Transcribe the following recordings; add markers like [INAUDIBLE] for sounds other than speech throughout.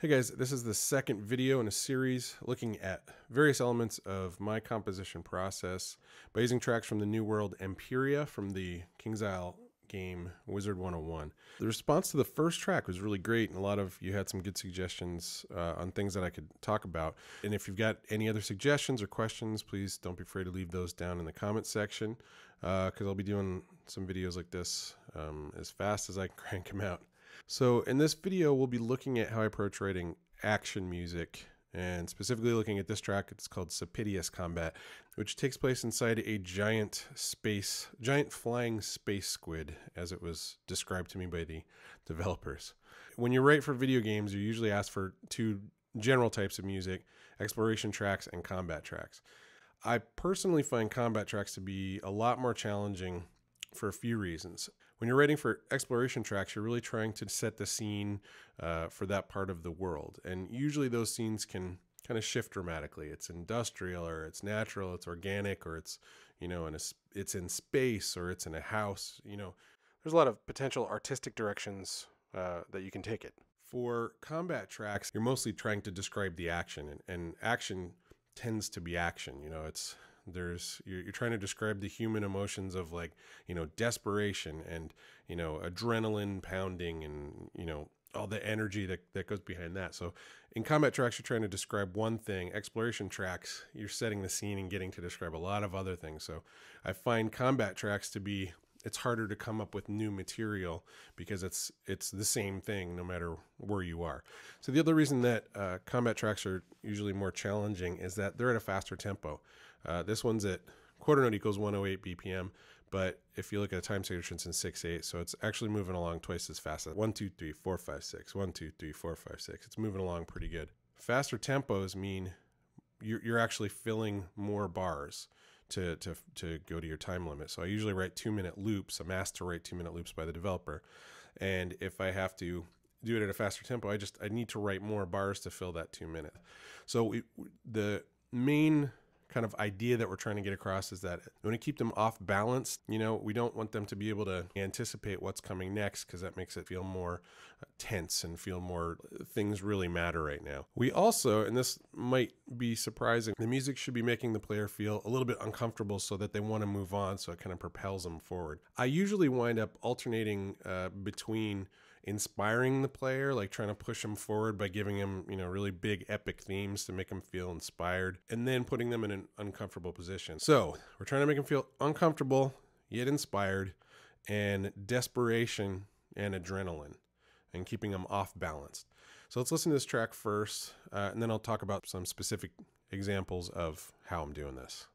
Hey guys, this is the second video in a series looking at various elements of my composition process by using tracks from the New World Empyrea from the KingsIsle game Wizard 101. The response to the first track was really great, and a lot of you had some good suggestions uh, on things that I could talk about. And if you've got any other suggestions or questions, please don't be afraid to leave those down in the comment section because uh, I'll be doing some videos like this um, as fast as I can crank them out. So in this video, we'll be looking at how I approach writing action music and specifically looking at this track. It's called Sepidious Combat, which takes place inside a giant space, giant flying space squid, as it was described to me by the developers. When you write for video games, you're usually ask for two general types of music exploration tracks and combat tracks. I personally find combat tracks to be a lot more challenging for a few reasons. When you're writing for exploration tracks, you're really trying to set the scene uh, for that part of the world. And usually those scenes can kind of shift dramatically. It's industrial or it's natural, it's organic or it's, you know, in a, it's in space or it's in a house, you know. There's a lot of potential artistic directions uh, that you can take it. For combat tracks, you're mostly trying to describe the action, and, and action tends to be action. You know, it's there's you're, you're trying to describe the human emotions of like you know desperation and you know adrenaline pounding and you know all the energy that, that goes behind that. So in combat tracks, you're trying to describe one thing. Exploration tracks, you're setting the scene and getting to describe a lot of other things. So I find combat tracks to be it's harder to come up with new material because it's it's the same thing no matter where you are. So the other reason that uh, combat tracks are usually more challenging is that they're at a faster tempo. Uh, this one's at quarter note equals 108 BPM, but if you look at a time signature, it's in 6-8, so it's actually moving along twice as fast. 1, 2, 3, 4, 5, 6, 1, 2, 3, 4, 5, 6. It's moving along pretty good. Faster tempos mean you're, you're actually filling more bars to, to, to go to your time limit. So I usually write two minute loops. I'm asked to write two minute loops by the developer. And if I have to do it at a faster tempo, I just, I need to write more bars to fill that two minute. So we, the main kind of idea that we're trying to get across is that we want to keep them off balance. You know, we don't want them to be able to anticipate what's coming next because that makes it feel more uh, tense and feel more uh, things really matter right now. We also, and this might be surprising, the music should be making the player feel a little bit uncomfortable so that they want to move on so it kind of propels them forward. I usually wind up alternating uh, between inspiring the player, like trying to push them forward by giving them, you know, really big epic themes to make them feel inspired, and then putting them in an uncomfortable position. So we're trying to make them feel uncomfortable yet inspired, and desperation and adrenaline, and keeping them off balanced. So let's listen to this track first, uh, and then I'll talk about some specific examples of how I'm doing this.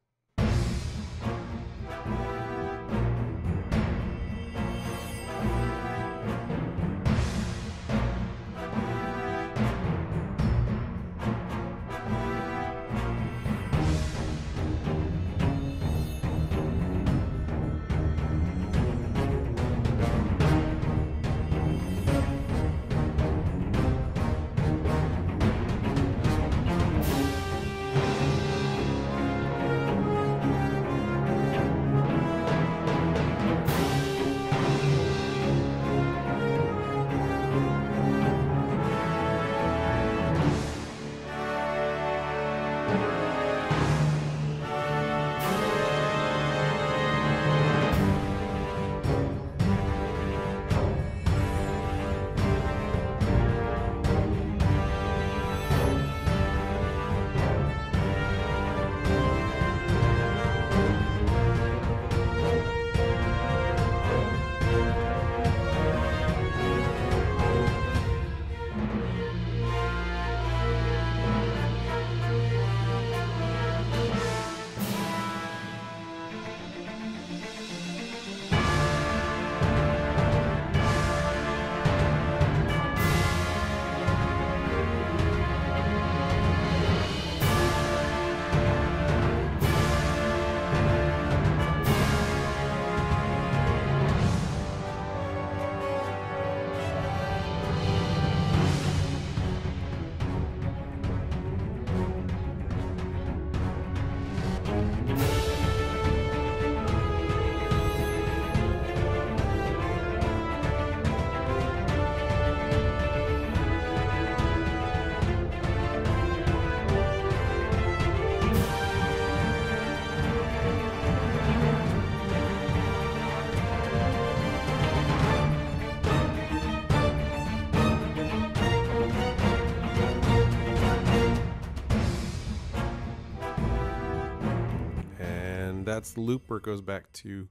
That's the loop where it goes back to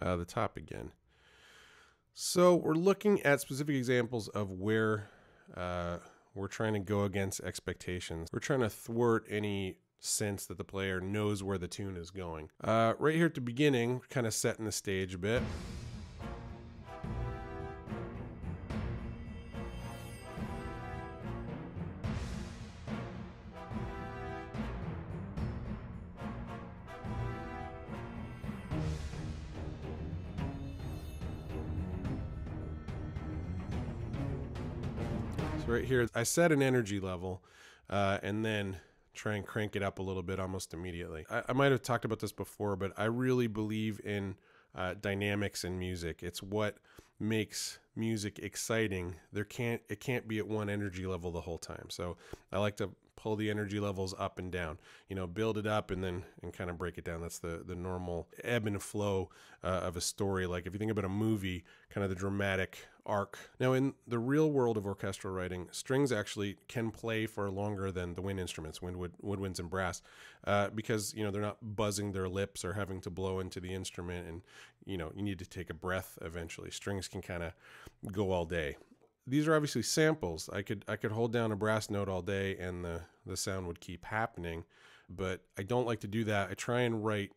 uh, the top again. So we're looking at specific examples of where uh, we're trying to go against expectations. We're trying to thwart any sense that the player knows where the tune is going. Uh, right here at the beginning, kind of setting the stage a bit. Right here, I set an energy level uh, and then try and crank it up a little bit almost immediately. I, I might have talked about this before, but I really believe in uh, dynamics in music. It's what makes music exciting. There can't it can't be at one energy level the whole time. So I like to pull the energy levels up and down. You know, build it up and then and kind of break it down. That's the the normal ebb and flow uh, of a story. Like if you think about a movie, kind of the dramatic arc. Now, in the real world of orchestral writing, strings actually can play for longer than the wind instruments, wind, wood, woodwinds, and brass, uh, because you know they're not buzzing their lips or having to blow into the instrument, and you know you need to take a breath eventually. Strings can kind of go all day these are obviously samples. I could I could hold down a brass note all day and the the sound would keep happening, but I don't like to do that. I try and write,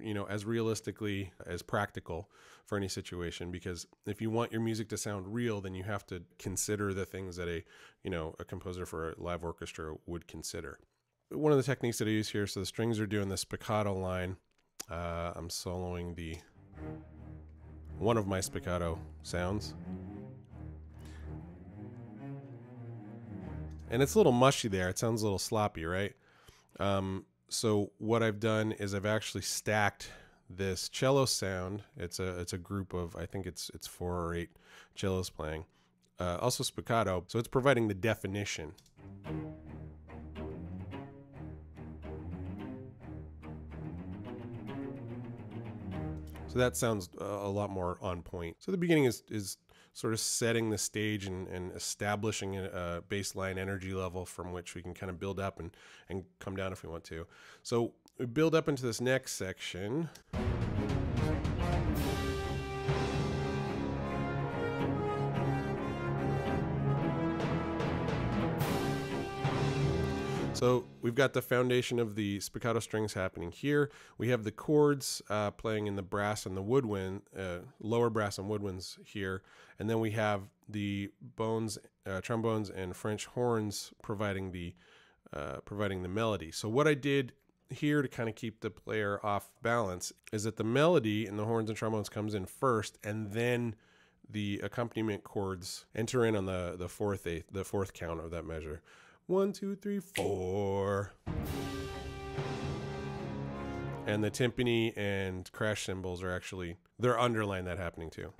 you know, as realistically as practical for any situation because if you want your music to sound real, then you have to consider the things that a, you know, a composer for a live orchestra would consider. One of the techniques that I use here, so the strings are doing the spiccato line. Uh, I'm soloing the one of my spiccato sounds. and it's a little mushy there. It sounds a little sloppy, right? Um, so what I've done is I've actually stacked this cello sound. It's a it's a group of I think it's it's four or eight cellos playing. Uh, also spiccato, so it's providing the definition. So that sounds a lot more on point. So the beginning is is sort of setting the stage and, and establishing a, baseline energy level from which we can kind of build up and, and come down if we want to. So we build up into this next section. So we've got the foundation of the spiccato strings happening here. We have the chords uh, playing in the brass and the woodwind, uh, lower brass and woodwinds here, and then we have the bones, uh, trombones, and French horns providing the uh, providing the melody. So what I did here to kind of keep the player off balance is that the melody in the horns and trombones comes in first, and then the accompaniment chords enter in on the the fourth eighth, the fourth count of that measure. One, two, three, four. And the timpani and crash cymbals are actually, they're underlying that happening too.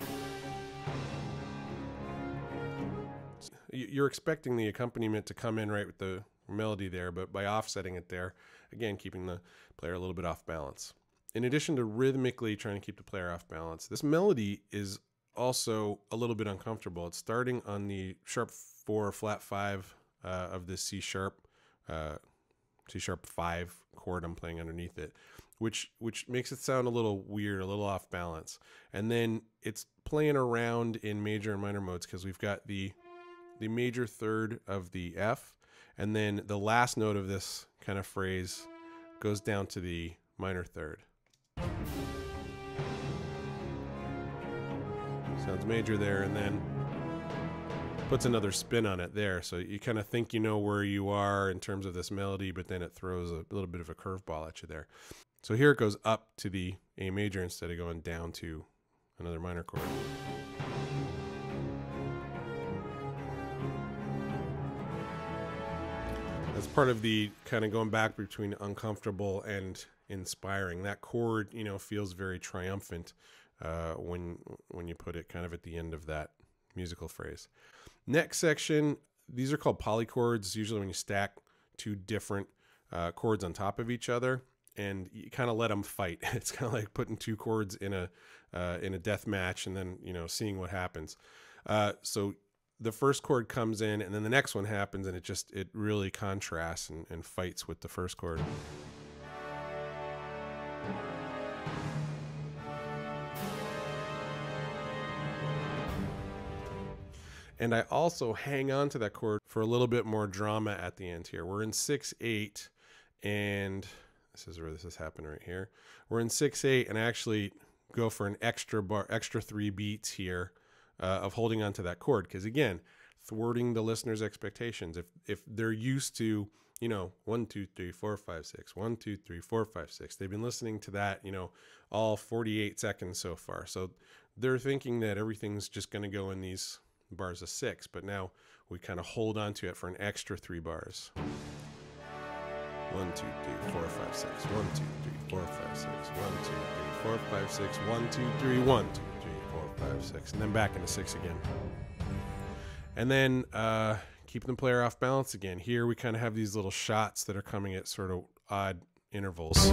You're expecting the accompaniment to come in right with the melody there, but by offsetting it there, again, keeping the player a little bit off balance. In addition to rhythmically trying to keep the player off balance, this melody is also a little bit uncomfortable. It's starting on the sharp four, flat five uh, of this C sharp, uh, C sharp five chord I'm playing underneath it, which which makes it sound a little weird, a little off balance. And then it's playing around in major and minor modes because we've got the the major third of the F, and then the last note of this kind of phrase goes down to the minor third. Sounds major there, and then puts another spin on it there. So you kind of think you know where you are in terms of this melody, but then it throws a little bit of a curveball at you there. So here it goes up to the A major instead of going down to another minor chord. That's part of the kind of going back between uncomfortable and inspiring. That chord, you know, feels very triumphant uh, when when you put it kind of at the end of that musical phrase. Next section, these are called polychords. Usually, when you stack two different uh, chords on top of each other, and you kind of let them fight. [LAUGHS] It's kind of like putting two chords in a uh, in a death match, and then you know seeing what happens. Uh, so the first chord comes in, and then the next one happens, and it just it really contrasts and, and fights with the first chord. And I also hang on to that chord for a little bit more drama at the end here. We're in 6 8, and this is where this has happened right here. We're in 6 8, and I actually go for an extra bar, extra three beats here uh, of holding on to that chord. Because again, thwarting the listener's expectations. If, if they're used to, you know, one, two, three, four, five, six, one, two, three, four, five, six. They've been listening to that, you know, all 48 seconds so far. So they're thinking that everything's just going to go in these bars of six, but now we kind of hold on to it for an extra three bars. One, two, three, four, five, six. One, two, three, four, five, six. One, two, three, four, five, six. One, two, three, one, two, three, four, five, six. And then back into six again. And then uh, keeping the player off balance again. Here we kind of have these little shots that are coming at sort of odd intervals.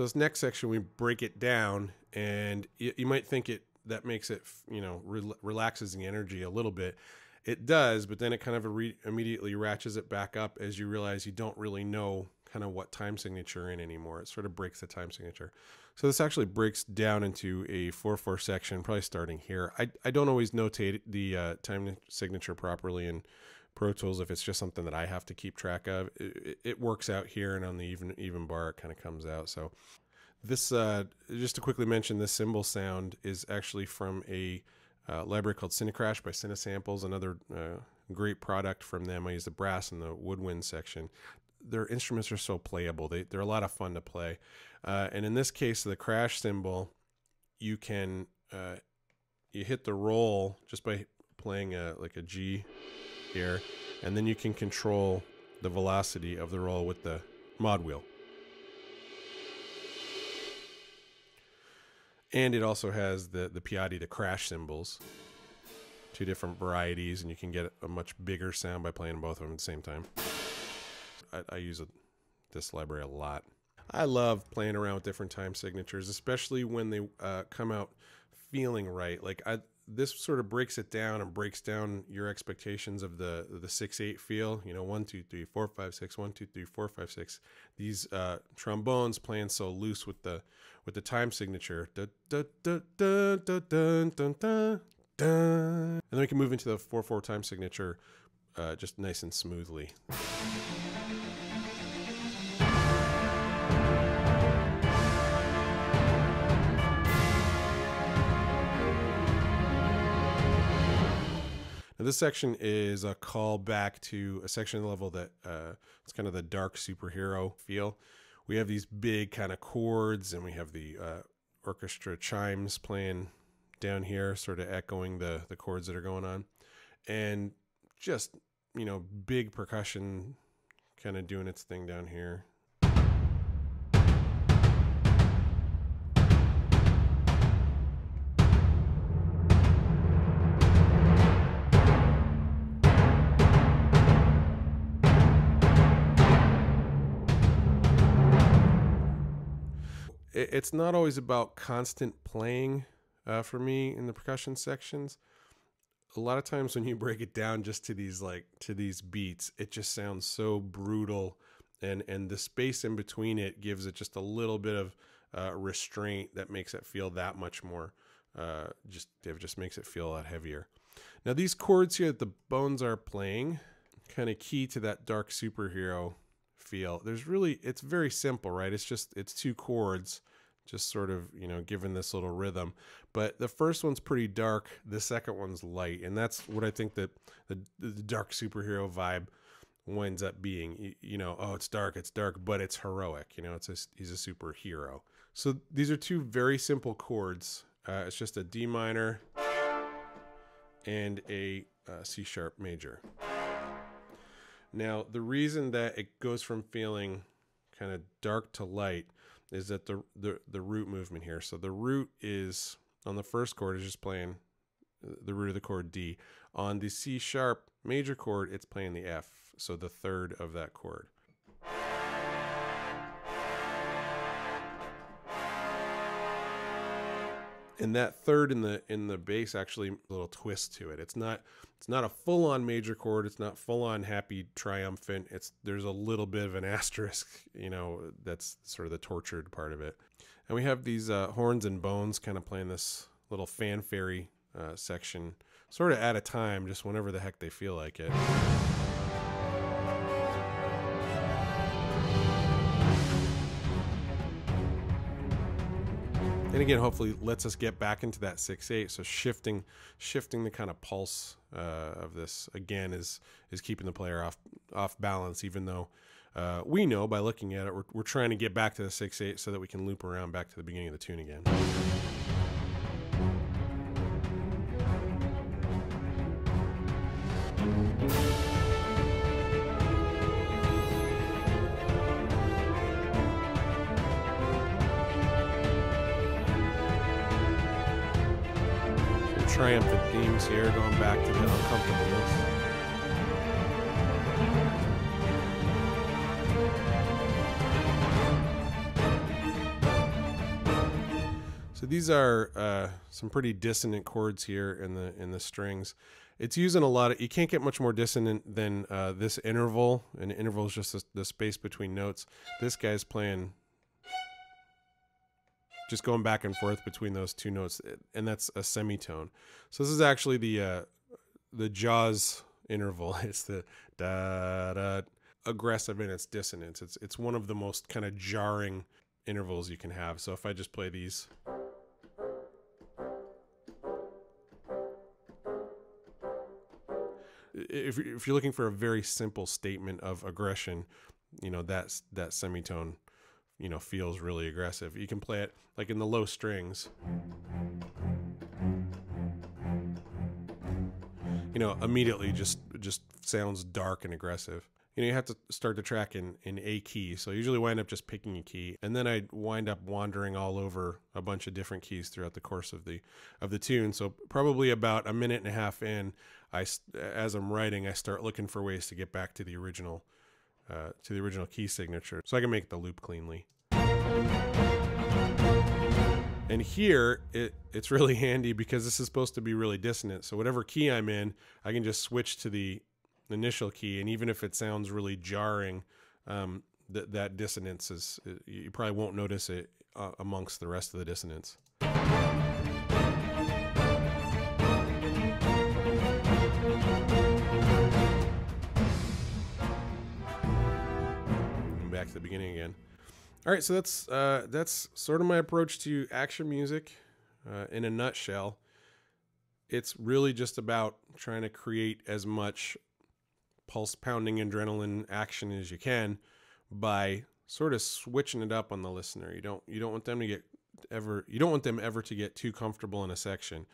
So this next section, we break it down, and you, you might think it that makes it, you know, re- relaxes the energy a little bit. It does, but then it kind of re- immediately ratchets it back up as you realize you don't really know kind of what time signature in anymore. It sort of breaks the time signature. So this actually breaks down into a 4-4 section, probably starting here. I, I don't always notate the uh, time signature properly in Pro Tools if it's just something that I have to keep track of. It, it works out here, and on the even even bar, it kind of comes out. So this, uh, just to quickly mention, this cymbal sound is actually from a uh, library called Cinecrash by Cinesamples, another uh, great product from them. I use the brass and the woodwind section. Their instruments are so playable; they they're a lot of fun to play. Uh, and in this case, the crash cymbal, you can uh, you hit the roll just by playing a like a G here, and then you can control the velocity of the roll with the mod wheel. And it also has the, the Piatti, the crash cymbals, two different varieties, and you can get a much bigger sound by playing both of them at the same time. I, I use a, this library a lot. I love playing around with different time signatures, especially when they uh, come out feeling right. Like I, this sort of breaks it down and breaks down your expectations of the the six eight feel. You know, one two three four five six, one two three four five six. These uh, trombones playing so loose with the with the time signature. And then we can move into the four four time signature, uh, just nice and smoothly. This section is a call back to a section level that uh, it's kind of the dark superhero feel. We have these big kind of chords, and we have the uh, orchestra chimes playing down here, sort of echoing the the chords that are going on, and just you know big percussion kind of doing its thing down here. It's not always about constant playing uh, for me in the percussion sections. A lot of times when you break it down just to these like to these beats, it just sounds so brutal, and and the space in between it gives it just a little bit of uh, restraint that makes it feel that much more. Uh, just it just makes it feel a lot heavier. Now these chords here that the bones are playing, kind of key to that dark superhero feel. There's really it's very simple, right? It's just it's two chords just sort of you know given this little rhythm. But the first one's pretty dark the second one's light and that's what i think that the, the dark superhero vibe winds up being. You, know oh it's dark it's dark but it's heroic you know it's a, he's a superhero. So these are two very simple chords. Uh, it's just a d minor and a uh, c sharp major. Now the reason that it goes from feeling kind of dark to light is that the, the the root movement here. So the root is on the first chord is just playing uh, the root of the chord D. On the C sharp major chord, it's playing the F, so the third of that chord. And that third in the in the bass actually a little twist to it. It's not it's not a full on major chord. It's not full on happy triumphant. It's there's a little bit of an [LAUGHS] asterisk. You know, that's sort of the tortured part of it. And we have these uh, horns and bones kind of playing this little fanfare uh, section, sort of at a time, just whenever the heck they feel like it. And again hopefully lets us get back into that 6-8 so shifting shifting the kind of pulse uh, of this again is is keeping the player off off balance even though uh, we know by looking at it we're, we're trying to get back to the 6-8 so that we can loop around back to the beginning of the tune again triumphant themes here, going back to the uncomfortableness. So these are uh, some pretty dissonant chords here in the in the strings. It's using a lot of. You can't get much more dissonant than uh, this interval. An interval is just the, the space between notes. This guy's playing just going back and forth between those two notes, and that's a semitone. So this is actually the uh, the Jaws interval. [LAUGHS] It's the da da aggressive in its dissonance. It's it's one of the most kind of jarring intervals you can have. So if I just play these. If, if you're looking for a very simple statement of aggression, you know that's that semitone you know feels really aggressive. You can play it like in the low strings. You know, immediately just just sounds dark and aggressive. You know, you have to start the track in in A key. So I usually wind up just picking a key, and then I wind up wandering all over a bunch of different keys throughout the course of the of the tune. So probably about a minute and a half in, I as I'm writing, I start looking for ways to get back to the original uh, to the original key signature so I can make the loop cleanly. And here, it, it's really [LAUGHS] handy because this is supposed to be really dissonant. So whatever key I'm in, I can just switch to the initial key. And even if it sounds really jarring, um, th that dissonance is, you probably won't notice it uh, amongst the rest of the dissonance. To the beginning again. All right, so that's uh, that's sort of my approach to action music uh, in a nutshell. It's really just about trying to create as much pulse pounding adrenaline action as you can by sort of switching it up on the listener. You don't you don't want them to get ever you don't want them ever to get too comfortable in a section.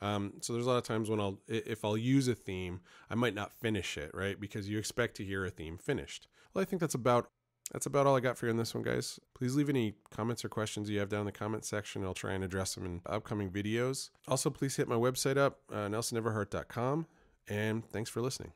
Um, so there's a lot of times when I'll if I'll use a theme, I might not finish it right because you expect to hear a theme finished. Well, I think that's about that's about all I got for you on this one, guys. Please leave any comments or questions you have down in the comment section. I'll try and address them in upcoming videos. Also, please hit my website up, uh, nelsoneverhart.com, and thanks for listening.